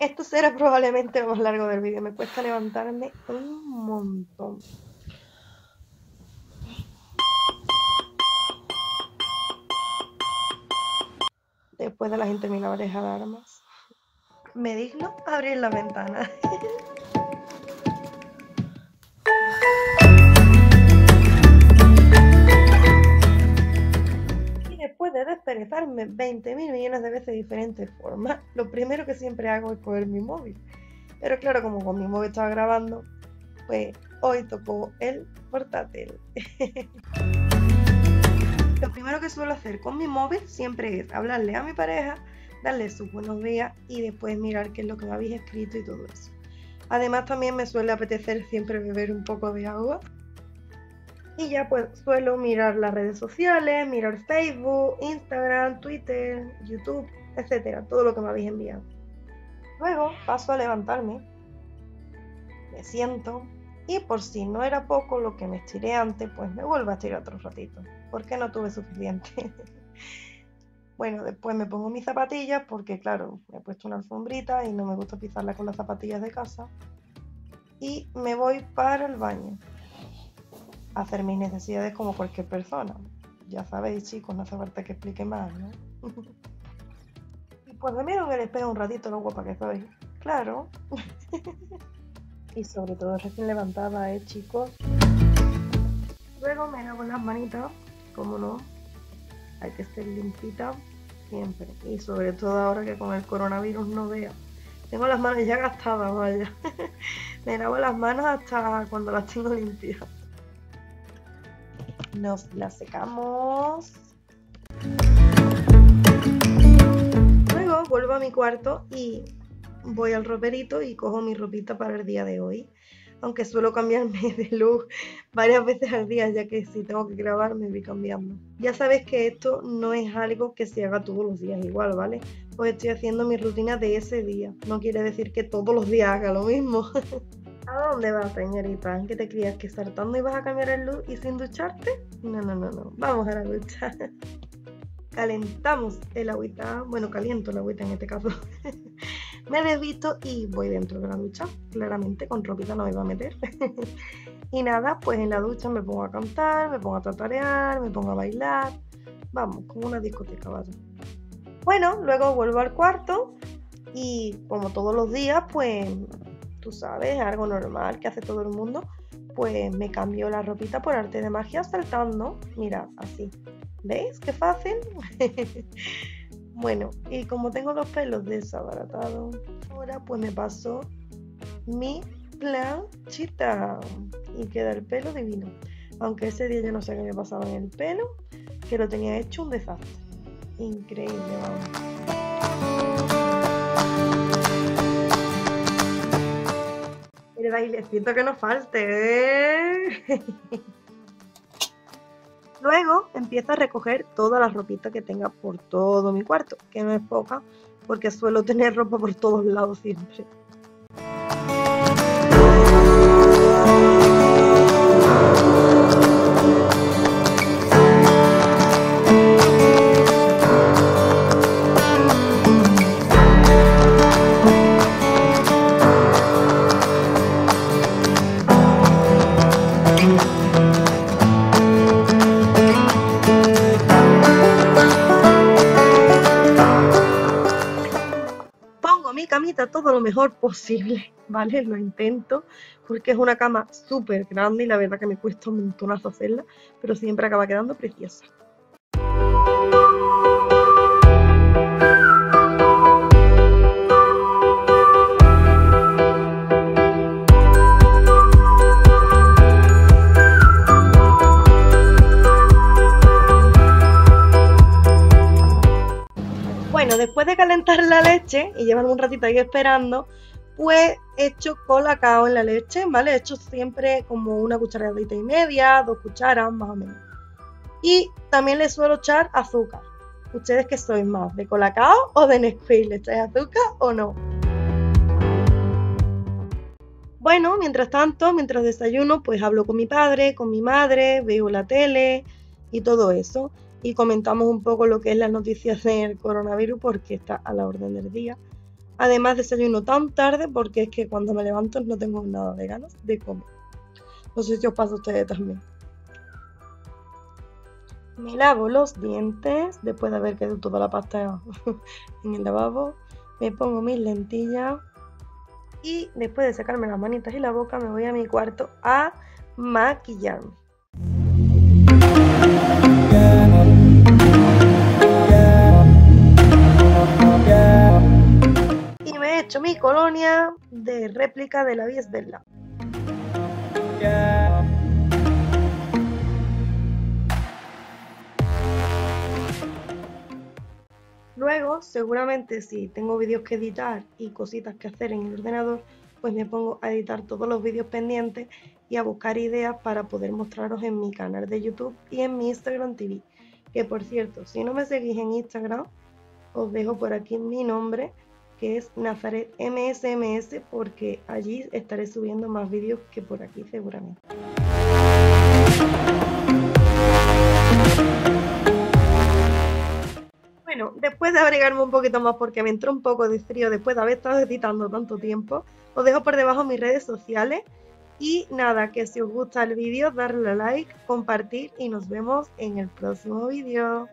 Esto será probablemente lo más largo del vídeo. Me cuesta levantarme un montón. Después de las interminables alarmas, me digno abrir la ventana. de desperezarme 20 mil millones de veces de diferentes formas, lo primero que siempre hago es coger mi móvil. Pero claro, como con mi móvil estaba grabando, pues hoy tocó el portátil. lo primero que suelo hacer con mi móvil siempre es hablarle a mi pareja, darle sus buenos días y después mirar qué es lo que me habéis escrito y todo eso. Además también me suele apetecer siempre beber un poco de agua y ya pues suelo mirar las redes sociales, mirar Facebook, Instagram, Twitter, YouTube, etcétera, todo lo que me habéis enviado. Luego paso a levantarme, me siento y por si no era poco lo que me estiré antes, pues me vuelvo a estirar otro ratito, porque no tuve suficiente. bueno, después me pongo mis zapatillas porque claro, me he puesto una alfombrita y no me gusta pisarla con las zapatillas de casa. Y me voy para el baño hacer mis necesidades como cualquier persona. Ya sabéis, chicos, no hace falta que explique más, ¿no? y pues me miro en el espejo un ratito lo guapa que soy. Claro. y sobre todo recién levantada, ¿eh, chicos? Luego me lavo las manitas, como no. Hay que estar limpita siempre. Y sobre todo ahora que con el coronavirus no vea. Tengo las manos ya gastadas, vaya. me lavo las manos hasta cuando las tengo limpias nos la secamos. Luego vuelvo a mi cuarto y voy al roperito y cojo mi ropita para el día de hoy. Aunque suelo cambiarme de look varias veces al día, ya que si tengo que grabar me voy cambiando. Ya sabes que esto no es algo que se haga todos los días igual, ¿vale? Pues estoy haciendo mi rutina de ese día. No quiere decir que todos los días haga lo mismo. ¿A dónde vas, señorita? ¿Qué te creías que saltando ibas a cambiar el look y sin ducharte? No, no, no, no. Vamos a la ducha. Calentamos el agüita. Bueno, caliento el agüita en este caso. me desvisto y voy dentro de la ducha. Claramente, con ropita no me iba a meter. y nada, pues en la ducha me pongo a cantar, me pongo a tatarear, me pongo a bailar. Vamos, como una discoteca, vaya. Bueno, luego vuelvo al cuarto y como todos los días, pues tú sabes, algo normal que hace todo el mundo, pues me cambió la ropita por arte de magia saltando. Mira, así. ¿Veis qué fácil? bueno, y como tengo los pelos desabaratados, ahora pues me paso mi planchita y queda el pelo divino. Aunque ese día yo no sé qué me pasaba en el pelo, que lo tenía hecho un desastre. Increíble, vamos. Bailecito que nos falte. ¿eh? Luego empiezo a recoger toda la ropita que tenga por todo mi cuarto, que no es poca, porque suelo tener ropa por todos lados siempre. Todo lo mejor posible, ¿vale? Lo intento porque es una cama súper grande y la verdad que me cuesta un montonazo hacerla, pero siempre acaba quedando preciosa. Después de calentar la leche y llevarme un ratito ahí esperando, pues he hecho colacao en la leche, ¿vale? He hecho siempre como una cucharadita y media, dos cucharas más o menos. Y también le suelo echar azúcar. ¿Ustedes qué sois más? ¿De colacao o de Nesquik? ¿Le echáis azúcar o no? Bueno, mientras tanto, mientras desayuno, pues hablo con mi padre, con mi madre, veo la tele y todo eso y comentamos un poco lo que es las noticias del coronavirus porque está a la orden del día. Además desayuno tan tarde porque es que cuando me levanto no tengo nada de ganas de comer. No sé si os pasa a ustedes también. Me lavo los dientes después de haber quedado toda la pasta en el lavabo. Me pongo mis lentillas y después de sacarme las manitas y la boca me voy a mi cuarto a maquillarme. Réplica de la Biesbella. Luego, seguramente si tengo vídeos que editar y cositas que hacer en el ordenador, pues me pongo a editar todos los vídeos pendientes y a buscar ideas para poder mostraros en mi canal de YouTube y en mi Instagram TV. Que por cierto, si no me seguís en Instagram, os dejo por aquí mi nombre, que es Nazaret MSMS, porque allí estaré subiendo más vídeos que por aquí seguramente. Bueno, después de abrigarme un poquito más porque me entró un poco de frío después de haber estado editando tanto tiempo, os dejo por debajo mis redes sociales y nada, que si os gusta el vídeo, darle a like, compartir y nos vemos en el próximo vídeo.